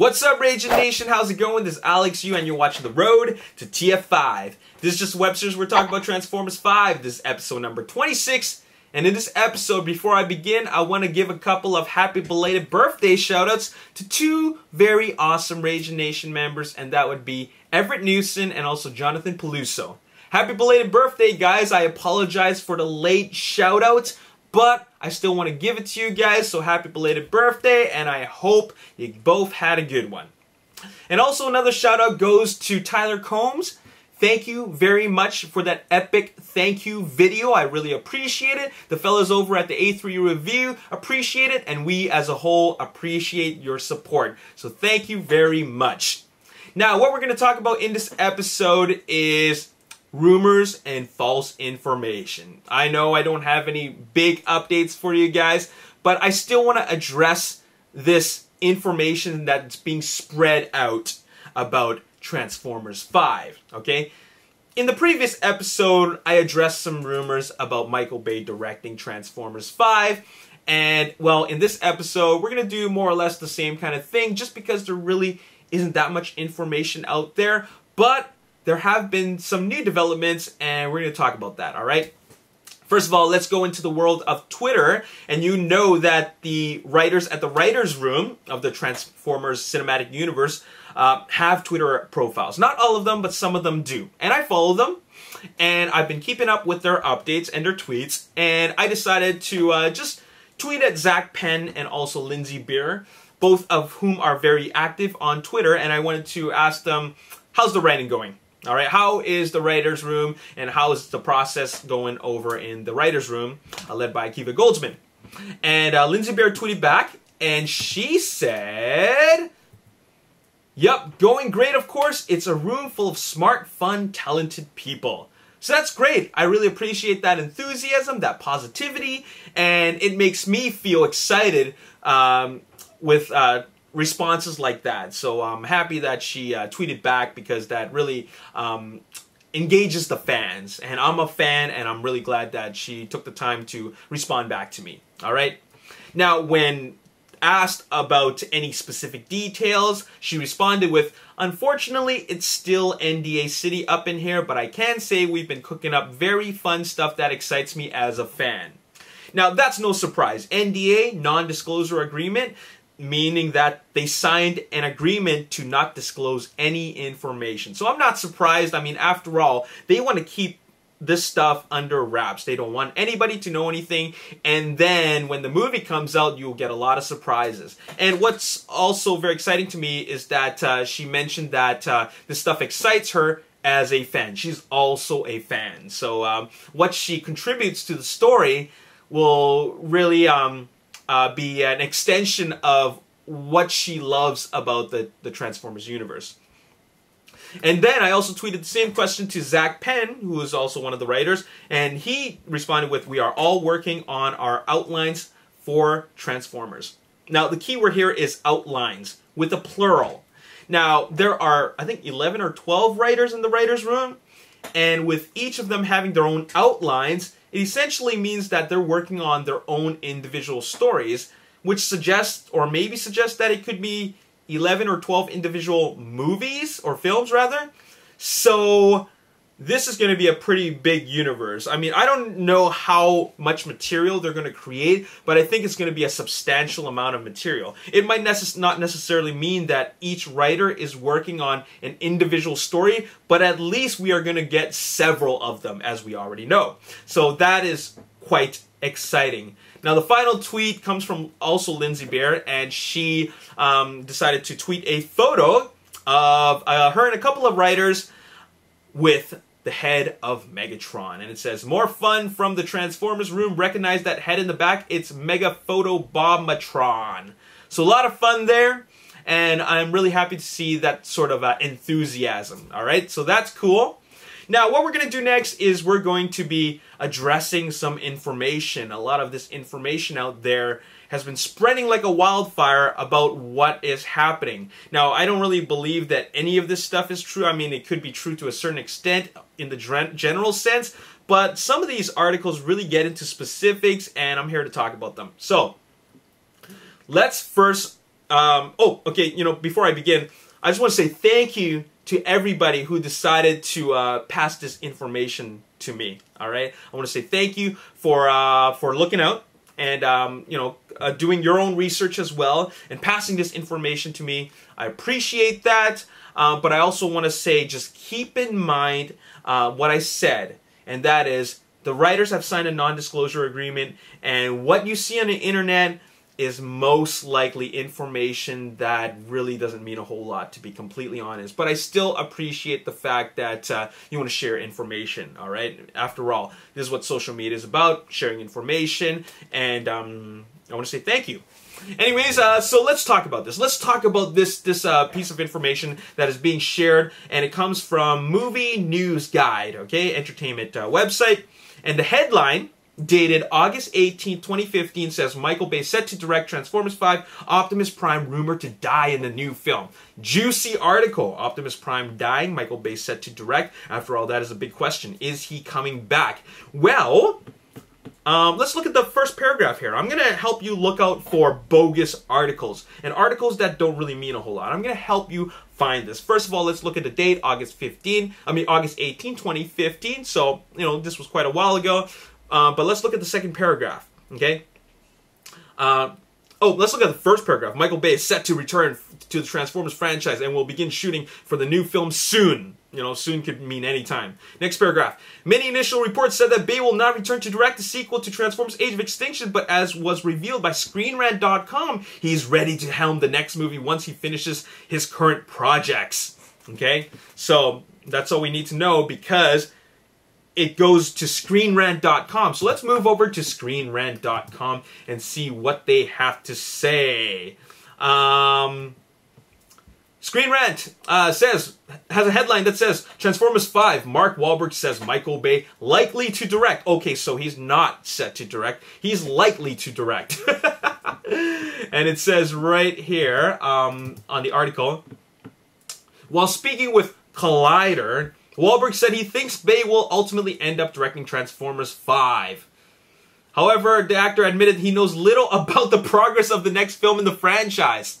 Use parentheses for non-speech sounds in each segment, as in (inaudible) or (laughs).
What's up, Ragin Nation? How's it going? This is Alex Yu, and you're watching The Road to TF5. This is just Webster's. We're talking about Transformers 5. This is episode number 26. And in this episode, before I begin, I want to give a couple of happy belated birthday shoutouts to two very awesome Ragin Nation members, and that would be Everett Newson and also Jonathan Peluso. Happy belated birthday, guys. I apologize for the late shoutout, but I still want to give it to you guys. So happy belated birthday, and I hope you both had a good one. And also another shout out goes to Tyler Combs. Thank you very much for that epic thank you video. I really appreciate it. The fellas over at the A3 Review appreciate it, and we as a whole appreciate your support. So thank you very much. Now, what we're going to talk about in this episode is rumors and false information. I know I don't have any big updates for you guys, but I still want to address this information that's being spread out about Transformers 5, okay? In the previous episode, I addressed some rumors about Michael Bay directing Transformers 5, and well, in this episode, we're going to do more or less the same kind of thing just because there really isn't that much information out there, but there have been some new developments, and we're going to talk about that, all right? First of all, let's go into the world of Twitter, and you know that the writers at the writers' room of the Transformers Cinematic Universe uh, have Twitter profiles. Not all of them, but some of them do. And I follow them, and I've been keeping up with their updates and their tweets, and I decided to uh, just tweet at Zak Penn and also Lindsey Beer, both of whom are very active on Twitter, and I wanted to ask them, how's the writing going? All right, how is the writer's room and how is the process going over in the writer's room uh, led by Akiva Goldsman? And uh, Lindsey Beer tweeted back and she said, Yep, going great, of course. It's a room full of smart, fun, talented people. So that's great. I really appreciate that enthusiasm, that positivity, and it makes me feel excited um, with uh, responses like that. So I'm happy that she uh, tweeted back because that really um, engages the fans. And I'm a fan, and I'm really glad that she took the time to respond back to me. All right. Now, when asked about any specific details, she responded with, Unfortunately, it's still NDA City up in here, but I can say we've been cooking up very fun stuff that excites me as a fan. Now, that's no surprise. NDA, non-disclosure agreement, meaning that they signed an agreement to not disclose any information. So I'm not surprised. I mean, after all, they want to keep this stuff under wraps. They don't want anybody to know anything. And then when the movie comes out, you'll get a lot of surprises. And what's also very exciting to me is that uh, she mentioned that uh, this stuff excites her as a fan. She's also a fan. So um, what she contributes to the story will really um, uh, be an extension of what she loves about the, the Transformers universe. And then I also tweeted the same question to Zak Penn, who is also one of the writers, and he responded with, We are all working on our outlines for Transformers. Now, the key word here is outlines, with a plural. Now, there are, I think, 11 or 12 writers in the writer's room, and with each of them having their own outlines, it essentially means that they're working on their own individual stories, which suggests, or maybe suggests, that it could be 11 or 12 individual movies, or films rather. So this is going to be a pretty big universe. I mean, I don't know how much material they're going to create, but I think it's going to be a substantial amount of material. It might necess not necessarily mean that each writer is working on an individual story, but at least we are going to get several of them, as we already know. So that is quite exciting. Now, the final tweet comes from also Lindsey Beer, and she um, decided to tweet a photo of uh, her and a couple of writers with the head of Megatron. And it says, More fun from the Transformers room. Recognize that head in the back. It's Mega Photobombmatron. So a lot of fun there. And I'm really happy to see that sort of uh, enthusiasm. All right, so that's cool. Now, what we're going to do next is we're going to be addressing some information. A lot of this information out there has been spreading like a wildfire about what is happening. Now, I don't really believe that any of this stuff is true. I mean, it could be true to a certain extent in the general sense, but some of these articles really get into specifics, and I'm here to talk about them. So, let's first um, oh, okay. You know, before I begin, I just want to say thank you to everybody who decided to uh, pass this information to me. All right, I want to say thank you for uh, for looking out and um, you know uh, doing your own research as well and passing this information to me. I appreciate that, uh, but I also want to say just keep in mind uh, what I said, and that is the writers have signed a non-disclosure agreement, and what you see on the internet is most likely information that really doesn't mean a whole lot, to be completely honest. But I still appreciate the fact that uh, you want to share information, all right? After all, this is what social media is about sharing information, and um, I want to say thank you. Anyways, uh, so let's talk about this. Let's talk about this this uh, piece of information that is being shared, and it comes from Movie News Guide, okay, entertainment uh, website, and the headline dated August 18, 2015, says Michael Bay set to direct Transformers 5, Optimus Prime rumored to die in the new film. Juicy article. Optimus Prime dying, Michael Bay set to direct. After all, that is a big question. Is he coming back? Well, um, let's look at the first paragraph here. I'm going to help you look out for bogus articles and articles that don't really mean a whole lot. I'm going to help you find this. First of all, let's look at the date, August 15, I mean August 18, 2015. So, you know, this was quite a while ago. Uh, but let's look at the second paragraph, okay? Uh, oh, let's look at the first paragraph. Michael Bay is set to return to the Transformers franchise and will begin shooting for the new film soon. You know, soon could mean anytime. Next paragraph. Many initial reports said that Bay will not return to direct the sequel to Transformers Age of Extinction, but as was revealed by ScreenRant.com, he's ready to helm the next movie once he finishes his current projects. Okay? So, that's all we need to know because it goes to screenrant.com. So let's move over to screenrant.com and see what they have to say. Um, Screen Rant uh, says has a headline that says Transformers 5. Mark Wahlberg says Michael Bay likely to direct. Okay, so he's not set to direct. He's likely to direct. (laughs) and it says right here um, on the article, while speaking with Collider, Wahlberg said he thinks Bay will ultimately end up directing Transformers 5. However, the actor admitted he knows little (laughs) about the progress of the next film in the franchise.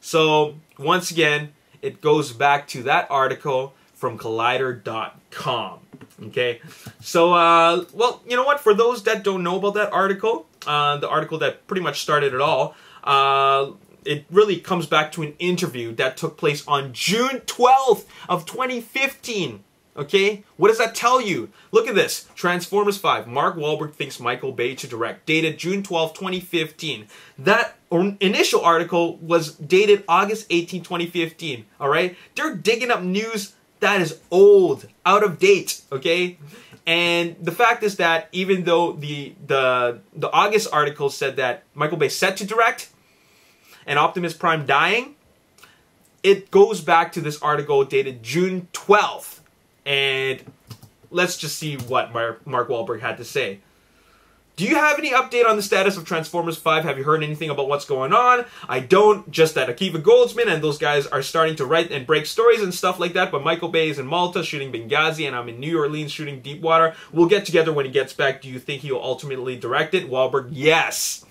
So, once again, it goes back to that article from Collider.com. Okay, so, uh, well, you know what? For those that don't know about that article, uh, the article that pretty much started it all, uh, it really comes back to an interview that took place on June 12th of 2015. Okay? What does that tell you? Look at this. Transformers 5. Mark Wahlberg thinks Michael Bay to direct. Dated June 12, 2015. That initial article was dated August 18, 2015. Alright? They're digging up news that is old, out of date. Okay? And the fact is that even though the the the August article said that Michael Bay set to direct, and Optimus Prime dying, it goes back to this article dated June 12th. And let's just see what Mark, Wahlberg had to say. Do you have any update on the status of Transformers 5? Have you heard anything about what's going on? I don't, just that Akiva Goldsman and those guys are starting to write and break stories and stuff like that, but Michael Bay is in Malta shooting Benghazi and I'm in New Orleans shooting Deepwater. We'll get together when he gets back. Do you think he'll ultimately direct it? Wahlberg, yes.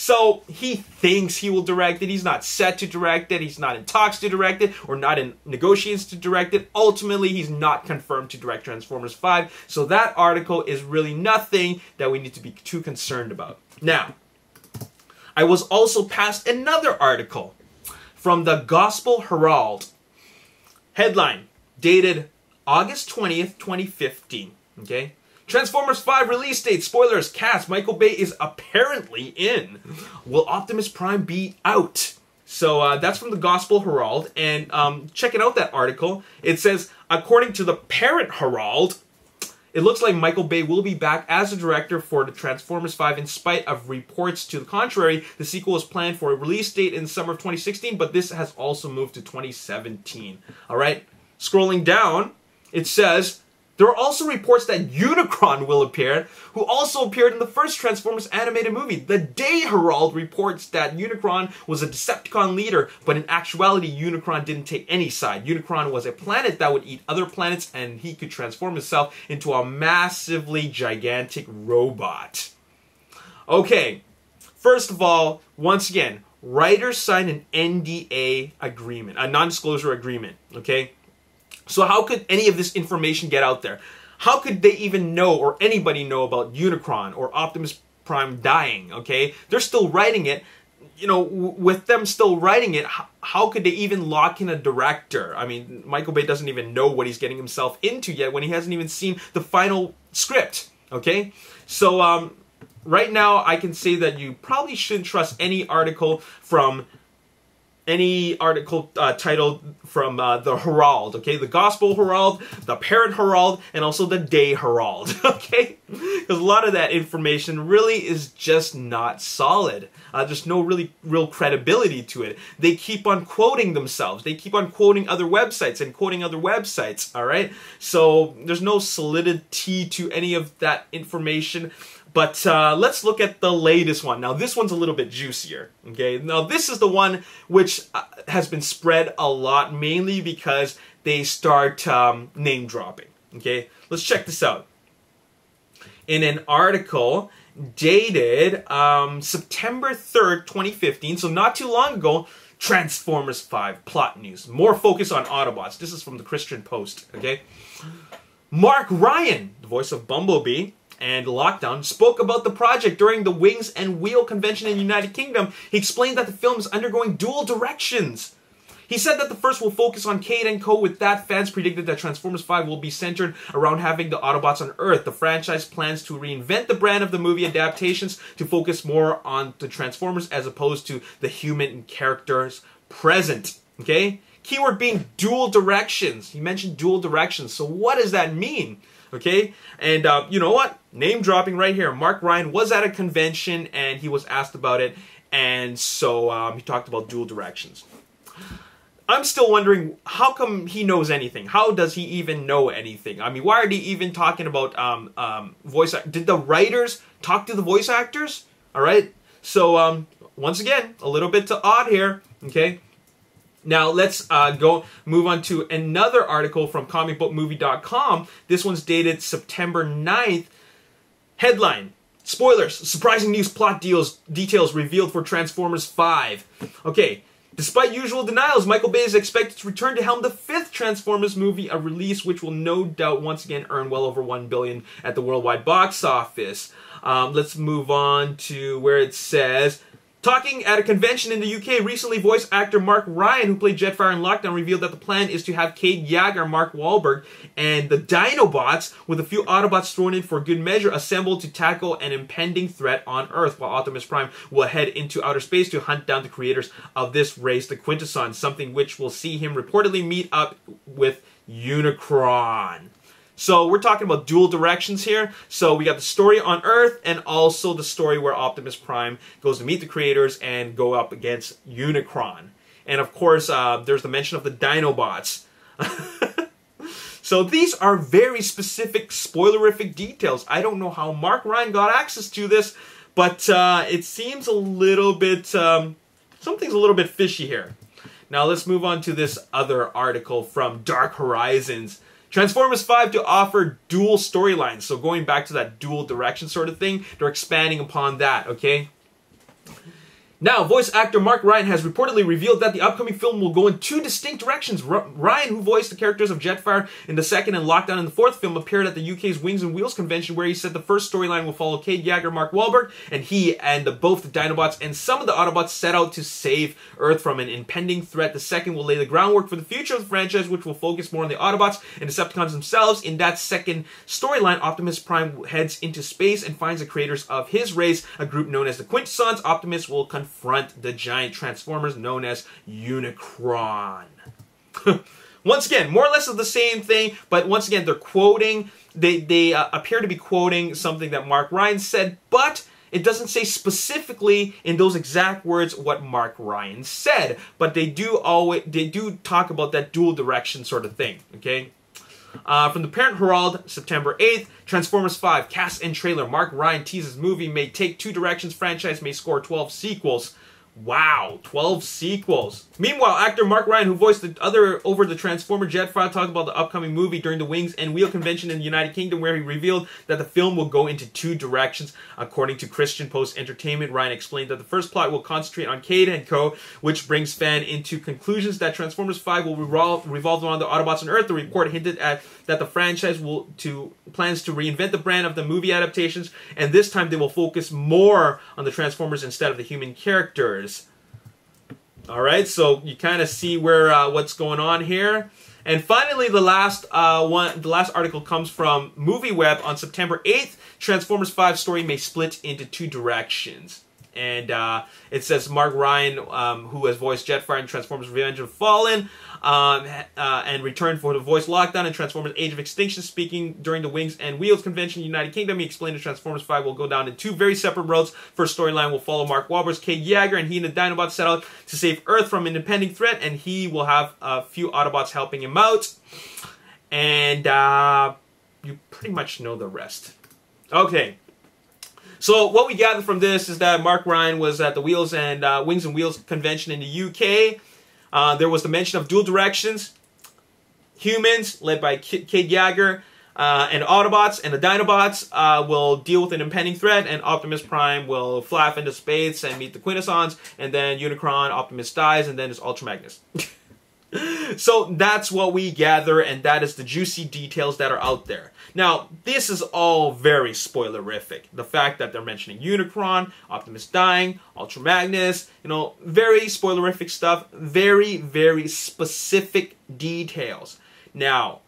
So he thinks he will direct it. He's not set to direct it. He's not in talks to direct it or not in negotiations to direct it. Ultimately, he's not confirmed to direct Transformers 5. So that article is really nothing that we need to be too concerned about. Now, I was also passed another article from the Gospel Herald. Headline dated August 20th, 2015. Okay? Transformers 5 release date, spoilers, cast, Michael Bay is apparently in. Will Optimus Prime be out? So uh, that's from the Gospel Herald, and um, checking out that article, it says, according to the parent Herald, it looks like Michael Bay will be back as a director for the Transformers 5 in spite of reports to the contrary. The sequel is planned for a release date in summer of 2016, but this has also moved to 2017. All right, scrolling down, it says there are also reports that Unicron will appear, who also appeared in the first Transformers animated movie. The Day Herald reports that Unicron was a Decepticon leader, but in actuality, Unicron didn't take any side. Unicron was a planet that would eat other planets, and he could transform himself into a massively gigantic robot. Okay, first of all, once again, writers signed an NDA agreement, a non-disclosure agreement. Okay, so how could any of this information get out there? How could they even know or anybody know about Unicron or Optimus Prime dying? Okay, they're still writing it. You know, with them still writing it, how, could they even lock in a director? I mean, Michael Bay doesn't even know what he's getting himself into yet when he hasn't even seen the final script. Okay, so um, right now I can say that you probably shouldn't trust any article from any article uh, titled from uh, the Herald, okay? The Gospel Herald, the Parent Herald, and also the Day Herald, (laughs) okay? Because a lot of that information really is just not solid. Uh, there's no really real credibility to it. They keep on quoting themselves. They keep on quoting other websites and quoting other websites, all right? So there's no solidity to any of that information. But uh, let's look at the latest one. Now, this one's a little bit juicier. Okay, now this is the one which uh, has been spread a lot, mainly because they start um, name dropping. Okay, let's check this out. In an article dated um, September 3rd, 2015, so not too long ago, Transformers 5 plot news. More focus on Autobots. This is from the Christian Post, okay? Mark Ryan, the voice of Bumblebee, and Lockdown spoke about the project during the Wings and Wheel convention in the United Kingdom. He explained that the film is undergoing dual directions. He said that the first will focus on Cade and Co. With that, fans predicted that Transformers 5 will be centered around having the Autobots on Earth. The franchise plans to reinvent the brand of the movie adaptations to focus more on the Transformers as opposed to the human characters present. Okay? Keyword being dual directions. He mentioned dual directions. So what does that mean? Okay? And uh, you know what? Name dropping right here. Mark Ryan was at a convention and he was asked about it. And so um, he talked about dual directions. I'm still wondering how come he knows anything. How does he even know anything? I mean, why are they even talking about um, um, voice? Did the writers talk to the voice actors? All right. So um, once again, a little bit to odd here. Okay. Now let's uh, go move on to another article from comicbookmovie.com. This one's dated September 9th. Headline: Spoilers: Surprising news plot deals details revealed for Transformers 5. Okay, Despite usual denials, Michael Bay is expected to return to helm the fifth Transformers movie, a release which will no doubt once again earn well over one billion at the worldwide box office. Um, let's move on to where it says Talking at a convention in the UK recently, voice actor Mark Ryan, who played Jetfire in Lockdown, revealed that the plan is to have Cade Yeager, Mark Wahlberg, and the Dinobots, with a few Autobots thrown in for good measure, assembled to tackle an impending threat on Earth, while Optimus Prime will head into outer space to hunt down the creators of this race, the Quintessons, something which will see him reportedly meet up with Unicron. So we're talking about dual directions here. So we got the story on Earth and also the story where Optimus Prime goes to meet the creators and go up against Unicron. And of course, uh, there's the mention of the Dinobots. (laughs) so these are very specific spoilerific details. I don't know how Mark Ryan got access to this, but uh, it seems a little bit, um, something's a little bit fishy here. Now let's move on to this other article from Dark Horizons. Transformers 5 to offer dual storylines. So going back to that dual direction sort of thing, they're expanding upon that, okay? Now, voice actor Mark Ryan has reportedly revealed that the upcoming film will go in two distinct directions. R- Ryan, who voiced the characters of Jetfire in the second and Lockdown in the fourth film, appeared at the UK's Wings and Wheels convention, where he said the first storyline will follow Cade Yeager, Mark Wahlberg, and he and the, both the Dinobots and some of the Autobots set out to save Earth from an impending threat. The second will lay the groundwork for the future of the franchise, which will focus more on the Autobots and Decepticons themselves. In that second storyline, Optimus Prime heads into space and finds the creators of his race, a group known as the Quintessons. Optimus will confront confront the giant transformers known as Unicron. (laughs) once again, more or less of the same thing, but once again, they're quoting, they, they uh, appear to be quoting something that Mark Ryan said, but it doesn't say specifically in those exact words what Mark Ryan said, but they do always they do talk about that dual direction sort of thing. Okay, uh, from the Parent Herald, September 8th, Transformers 5 cast and trailer. Mark Ryan teases movie may take two directions. Franchise may score 12 sequels. Wow, 12 sequels. Meanwhile, actor Mark Ryan, who voiced the other over the Transformer Jetfire, talked about the upcoming movie during the Wings and Wheel convention in the United Kingdom, where he revealed that the film will go into two directions. According to Christian Post Entertainment, Ryan explained that the first plot will concentrate on Cade and Co., which brings fan into conclusions that Transformers 5 will revolve, revolve around the Autobots on Earth. The report hinted at that the franchise will to plans to reinvent the brand of the movie adaptations, and this time they will focus more on the Transformers instead of the human characters. All right, so you kind of see where uh, what's going on here. And finally, the last uh, one, the last article comes from MovieWeb on September 8th. Transformers 5 story may split into two directions. And uh, it says Mark Ryan, um, who has voiced Jetfire in Transformers Revenge of Fallen, um, uh, and returned for the voice lockdown in Transformers Age of Extinction. Speaking during the Wings and Wheels convention United Kingdom, he explained that Transformers 5 will go down in two very separate roads. First storyline will follow Mark Wahlberg's Cade Yeager, and he and the Dinobots set out to save Earth from an impending threat, and he will have a few Autobots helping him out. And uh, you pretty much know the rest. Okay. So what we gather from this is that Mark Ryan was at the Wheels and uh, Wings and Wheels convention in the UK. Uh, there was the mention of dual directions, humans led by K- Cade Yeager, uh, and Autobots and the Dinobots uh, will deal with an impending threat, and Optimus Prime will off into space and meet the Quintessons, and then Unicron, Optimus dies, and then it's Ultra Magnus. (laughs) so that's what we gather, and that is the juicy details that are out there. Now, this is all very spoilerific. The fact that they're mentioning Unicron, Optimus dying, Ultra Magnus, you know, very spoilerific stuff, very, very specific details. Now,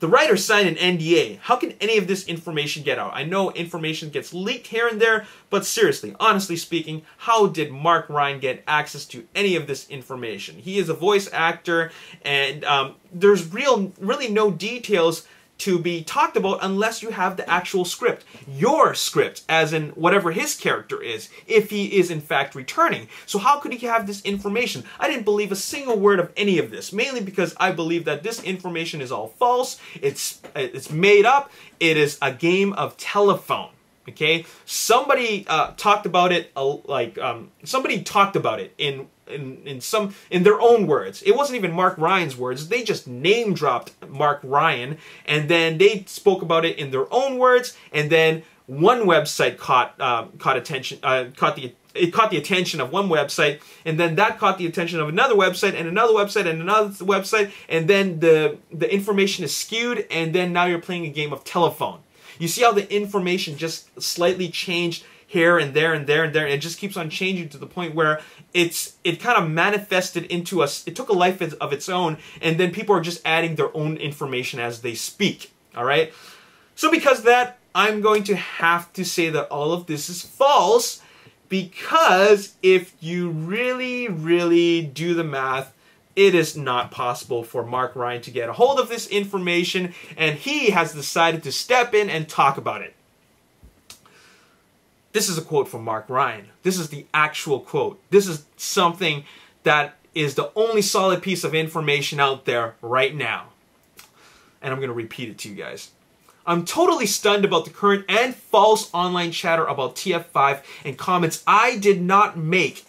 the writer signed an NDA. How can any of this information get out? I know information gets leaked here and there, but seriously, honestly speaking, how did Mark Ryan get access to any of this information? He is a voice actor, and um, there's real, really no details to be talked about unless you have the actual script. Your script, as in whatever his character is, if he is in fact returning. So how could he have this information? I didn't believe a single word of any of this, mainly because I believe that this information is all false, it's, it's made up, it is a game of telephone. Okay, somebody uh, talked about it uh, like um, somebody talked about it in in, in some in their own words. It wasn't even Mark Ryan's words. They just name dropped Mark Ryan and then they spoke about it in their own words and then one website caught uh, caught attention uh, caught the it caught the attention of one website and then that caught the attention of another website and another website and another website and then the the information is skewed and then now you're playing a game of telephone. You see how the information just slightly changed here and there and there and there and it just keeps on changing to the point where it's it kind of manifested into us it took a life of its own and then people are just adding their own information as they speak all right? So because that i'm going to have to say that all of this is false because if you really really do the math it is not possible for Mark Ryan to get a hold of this information, and he has decided to step in and talk about it. This is a quote from Mark Ryan. This is the actual quote. This is something that is the only solid piece of information out there right now. And I'm going to repeat it to you guys. I'm totally stunned about the current and false online chatter about TF5 and comments I did not make.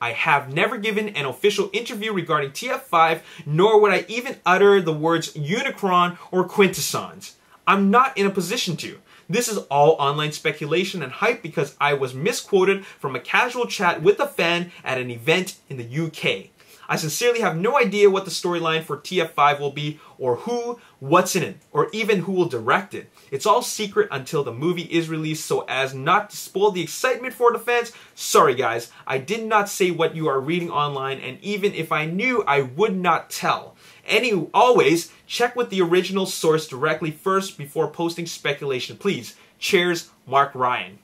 I have never given an official interview regarding TF5, nor would I even utter the words Unicron or Quintessons. I'm not in a position to. This is all online speculation and hype because I was misquoted from a casual chat with a fan at an event in the UK. I sincerely have no idea what the storyline for TF5 will be, or who, what's in it, or even who will direct it. It's all secret until the movie is released, so as not to spoil the excitement for the fans, sorry guys, I did not say what you are reading online, and even if I knew, I would not tell. Any, always check with the original source directly first before posting speculation. Please, cheers, Mark Ryan.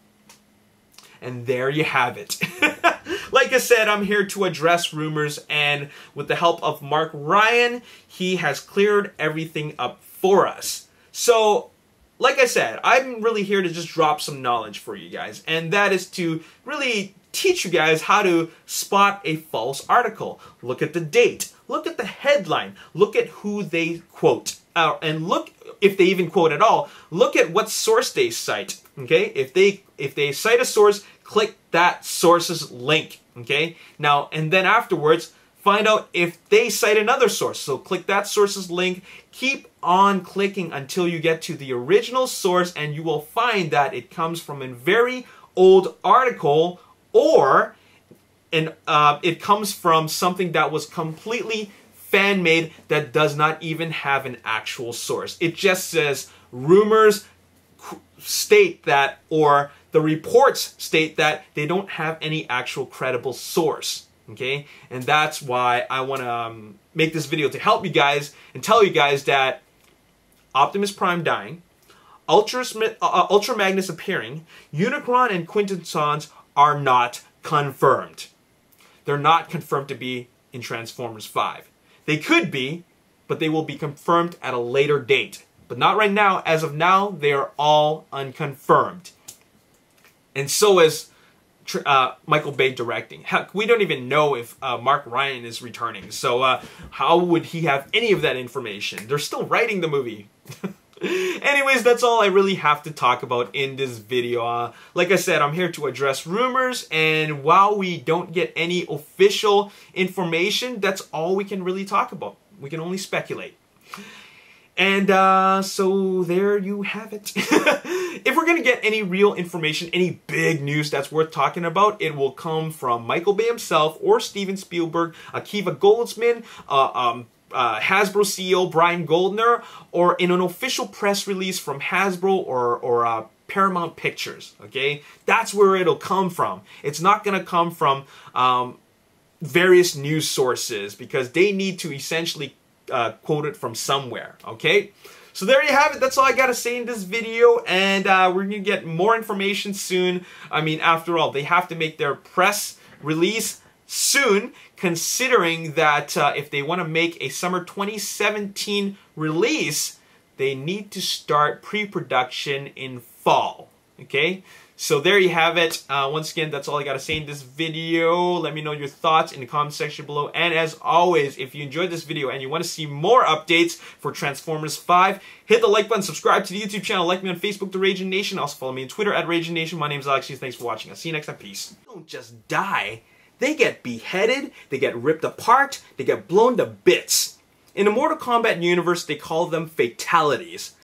And there you have it. (laughs) like I said, I'm here to address rumors, and with the help of Mark Ryan, he has cleared everything up for us. So, like I said, I'm really here to just drop some knowledge for you guys, and that is to really teach you guys how to spot a false article. Look at the date, look at the headline, look at who they quote, uh, and look if they even quote at all. Look at what source they cite. Okay, if they if they cite a source, click that source's link. Okay? Now, and then afterwards, find out if they cite another source. So click that source's link. Keep on clicking until you get to the original source and you will find that it comes from a very old article or and uh, it comes from something that was completely fan made that does not even have an actual source. It just says rumors state that or the reports state that they don't have any actual credible source. Okay, and that's why I want to um, make this video to help you guys and tell you guys that Optimus Prime dying, Ultra, uh, uh, Ultra Magnus appearing, Unicron and Quintessons are not confirmed. They're not confirmed to be in Transformers 5. They could be, but they will be confirmed at a later date. But not right now. As of now, they are all unconfirmed. And so is uh, Michael Bay directing. Heck, we don't even know if uh, Mark Ryan is returning. So uh, how would he have any of that information? They're still writing the movie. (laughs) Anyways, that's all I really have to talk about in this video. Uh, like I said, I'm here to address rumors, and while we don't get any official information, that's all we can really talk about. We can only speculate. And uh, so there you have it. (laughs) if we're going to get any real information, any big news that's worth talking about, it will come from Michael Bay himself or Steven Spielberg, Akiva Goldsman, uh, um, uh, Hasbro CEO Brian Goldner, or in an official press release from Hasbro or, or uh, Paramount Pictures. Okay, that's where it'll come from. It's not going to come from um, various news sources because they need to essentially uh, quote it from somewhere. Okay. So there you have it. That's all I got to say in this video. And uh, we're going to get more information soon. I mean, after all, they have to make their press release soon, considering that uh, if they want to make a summer 2017 release, they need to start pre-production in fall. Okay? So there you have it. Uh, once again, that's all I got to say in this video. Let me know your thoughts in the comment section below. And as always, if you enjoyed this video and you want to see more updates for Transformers 5, hit the like button, subscribe to the YouTube channel, like me on Facebook, The Ragin Nation. Also follow me on Twitter at Ragin Nation. My name is Alex. Thanks for watching. I'll see you next time. Peace. Don't just die. They get beheaded, they get ripped apart, they get blown to bits. In the Mortal Kombat universe, they call them fatalities.